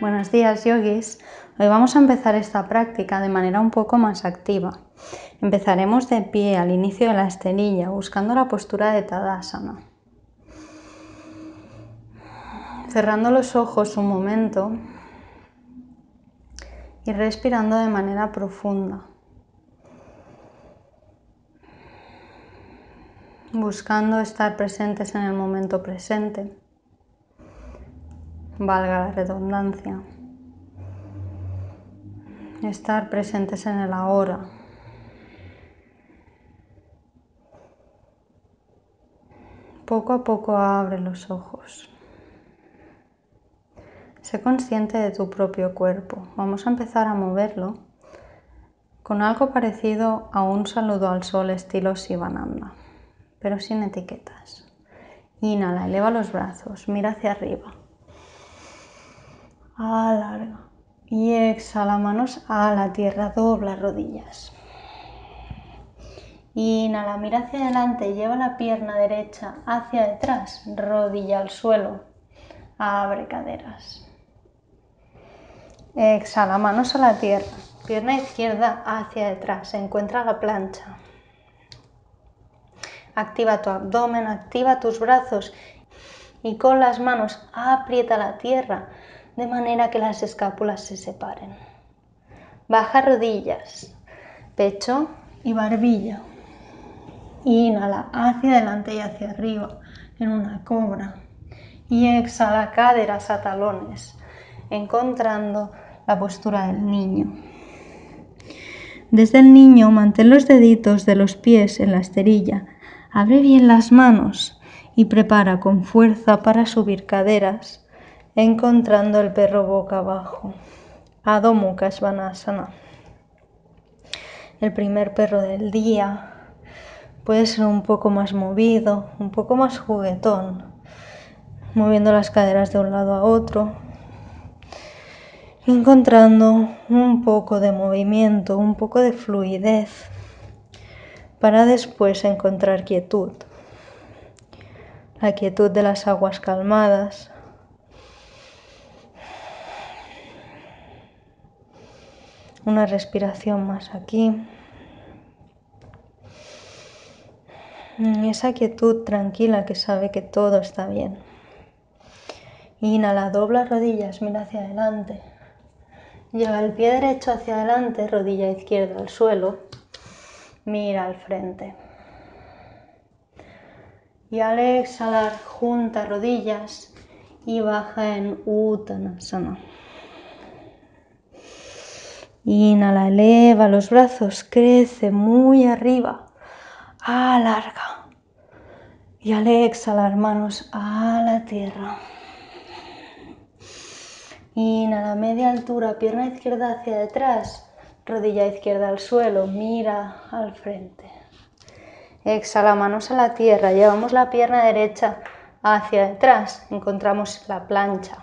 Buenos días, yogis. Hoy vamos a empezar esta práctica de manera un poco más activa. Empezaremos de pie al inicio de la esterilla, buscando la postura de Tadasana. Cerrando los ojos un momento y respirando de manera profunda. Buscando estar presentes en el momento presente valga la redundancia. Estar presentes en el ahora. Poco a poco abre los ojos. Sé consciente de tu propio cuerpo. Vamos a empezar a moverlo con algo parecido a un saludo al sol estilo Sivananda, pero sin etiquetas. Inhala, eleva los brazos, mira hacia arriba. Alarga. Y exhala manos a la tierra, dobla rodillas. Inhala, mira hacia adelante, lleva la pierna derecha hacia detrás, rodilla al suelo, abre caderas. Exhala, manos a la tierra, pierna izquierda hacia detrás, encuentra la plancha. Activa tu abdomen, activa tus brazos y con las manos aprieta la tierra de manera que las escápulas se separen. Baja rodillas, pecho y barbilla. Inhala hacia adelante y hacia arriba en una cobra. Y exhala caderas a talones, encontrando la postura del niño. Desde el niño mantén los deditos de los pies en la esterilla. Abre bien las manos y prepara con fuerza para subir caderas encontrando el perro boca abajo. Adho Mukha Svanasana. El primer perro del día puede ser un poco más movido, un poco más juguetón, moviendo las caderas de un lado a otro, encontrando un poco de movimiento, un poco de fluidez, para después encontrar quietud. La quietud de las aguas calmadas, Una respiración más aquí. Esa quietud tranquila que sabe que todo está bien. Inhala, dobla rodillas, mira hacia adelante. Lleva el pie derecho hacia adelante, rodilla izquierda al suelo. Mira al frente. Y al exhalar, junta rodillas y baja en Uttanasana. Inhala, eleva los brazos, crece muy arriba, alarga. Y al exhalar manos a la tierra. Inhala, media altura, pierna izquierda hacia detrás, rodilla izquierda al suelo, mira al frente. Exhala, manos a la tierra, llevamos la pierna derecha hacia detrás, encontramos la plancha.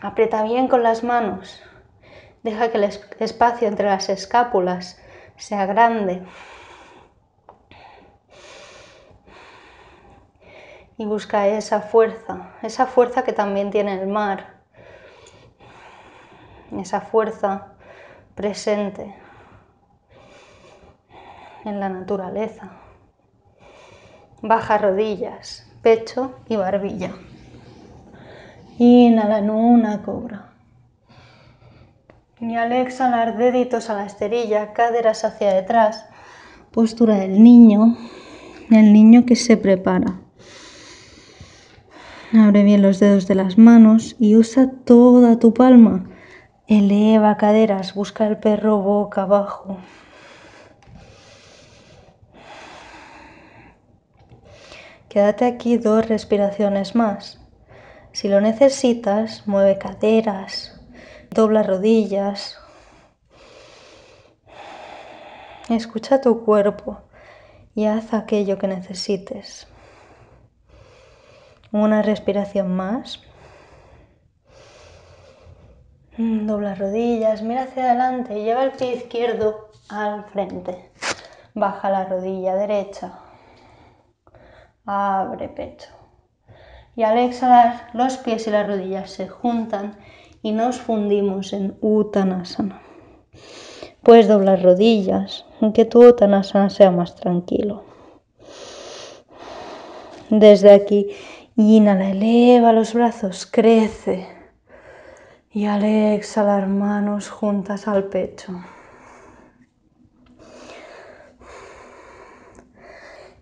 Aprieta bien con las manos, Deja que el espacio entre las escápulas sea grande. Y busca esa fuerza, esa fuerza que también tiene el mar, esa fuerza presente en la naturaleza. Baja rodillas, pecho y barbilla. Inhala en una cobra. Y al exhalar, deditos a la esterilla, caderas hacia detrás, postura del niño, el niño que se prepara. Abre bien los dedos de las manos y usa toda tu palma. Eleva caderas, busca el perro boca abajo. Quédate aquí dos respiraciones más. Si lo necesitas, mueve caderas, Dobla rodillas. Escucha tu cuerpo y haz aquello que necesites. Una respiración más. Dobla rodillas, mira hacia adelante, lleva el pie izquierdo al frente. Baja la rodilla derecha. Abre pecho. Y al exhalar, los pies y las rodillas se juntan y nos fundimos en Uttanasana. Puedes doblar rodillas, aunque tu Uttanasana sea más tranquilo. Desde aquí, inhala, eleva los brazos, crece. Y al exhalar, manos juntas al pecho.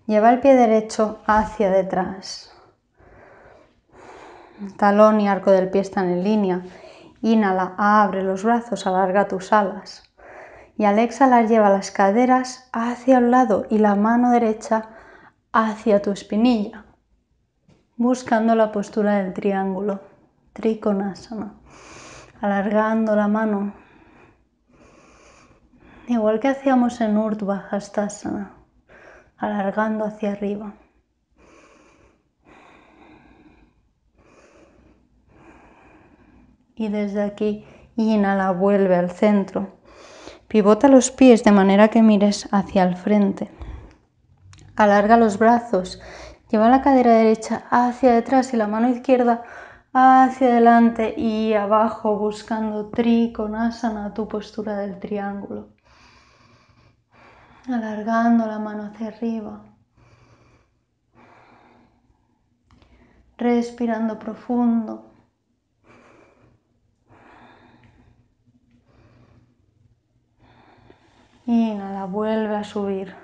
Lleva el pie derecho hacia detrás. Talón y arco del pie están en línea. Inhala, abre los brazos, alarga tus alas. Y al exhalar lleva las caderas hacia un lado y la mano derecha hacia tu espinilla, buscando la postura del triángulo, Trikonasana, alargando la mano, igual que hacíamos en Urdhva alargando hacia arriba. Y desde aquí, inhala, vuelve al centro. Pivota los pies de manera que mires hacia el frente. Alarga los brazos. Lleva la cadera derecha hacia detrás y la mano izquierda hacia adelante y abajo buscando Trikonasana, tu postura del triángulo alargando la mano hacia arriba, respirando profundo. Vuelve a subir,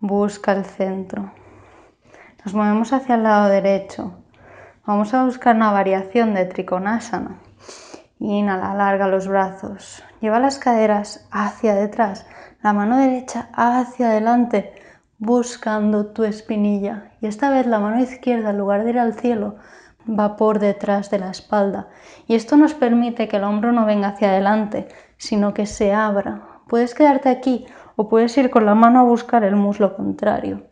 busca el centro. Nos movemos hacia el lado derecho. Vamos a buscar una variación de Trikonasana. Inhala, alarga los brazos. Lleva las caderas hacia detrás la mano derecha hacia adelante buscando tu espinilla y esta vez la mano izquierda en lugar de ir al cielo va por detrás de la espalda y esto nos permite que el hombro no venga hacia adelante sino que se abra. Puedes quedarte aquí o puedes ir con la mano a buscar el muslo contrario.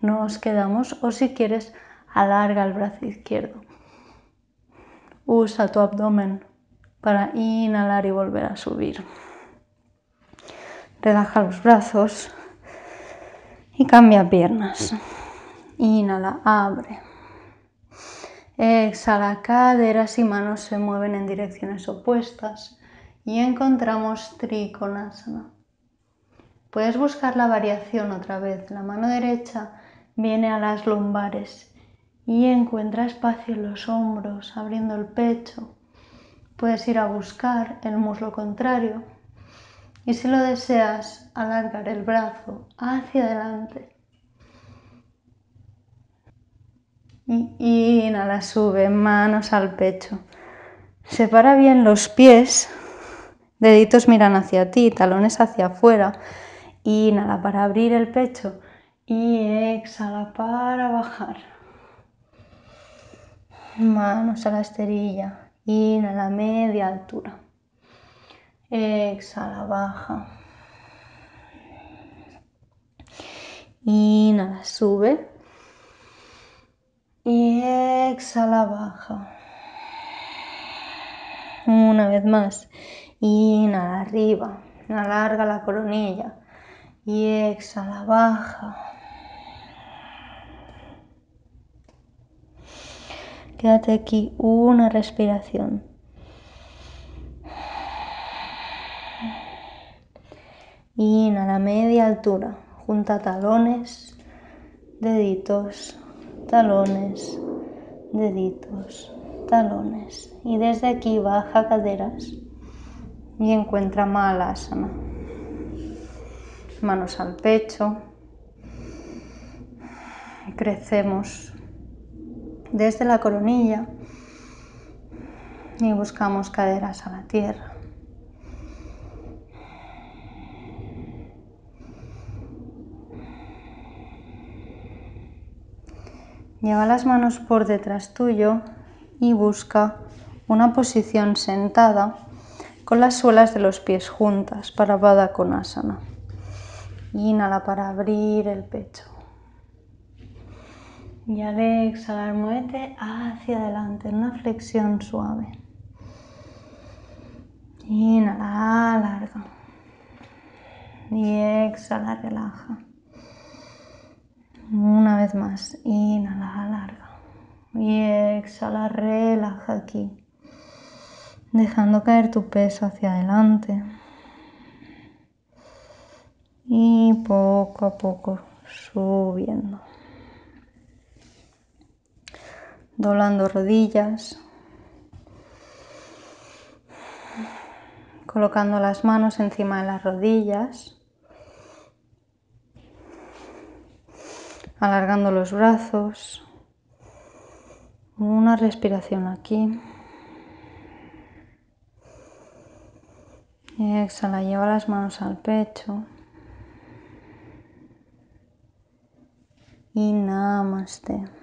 Nos quedamos o si quieres alarga el brazo izquierdo. Usa tu abdomen para inhalar y volver a subir. Relaja los brazos y cambia piernas. Inhala, abre. Exhala, caderas y manos se mueven en direcciones opuestas y encontramos Trikonasana. Puedes buscar la variación otra vez. La mano derecha viene a las lumbares y encuentra espacio en los hombros, abriendo el pecho. Puedes ir a buscar el muslo contrario y si lo deseas, alargar el brazo hacia adelante. Inhala, sube, manos al pecho. Separa bien los pies, deditos miran hacia ti, talones hacia afuera. Inhala para abrir el pecho y exhala para bajar manos a la esterilla, inhala media altura, exhala baja, inhala sube y exhala baja. Una vez más, inhala arriba, alarga la coronilla y exhala baja. Quédate aquí una respiración. Inhala media altura, junta talones, deditos, talones, deditos, talones. Y desde aquí baja caderas y encuentra malasana. Manos al pecho. Crecemos desde la coronilla y buscamos caderas a la tierra. Lleva las manos por detrás tuyo y busca una posición sentada con las suelas de los pies juntas para Baddha Konasana. Inhala para abrir el pecho. Y al exhalar, muévete hacia adelante en una flexión suave. Inhala, alarga. Y exhala, relaja. Una vez más. Inhala, alarga. Y exhala, relaja aquí. Dejando caer tu peso hacia adelante. Y poco a poco subiendo. Doblando rodillas. Colocando las manos encima de las rodillas. Alargando los brazos, una respiración aquí. exhala, lleva las manos al pecho. Y namaste.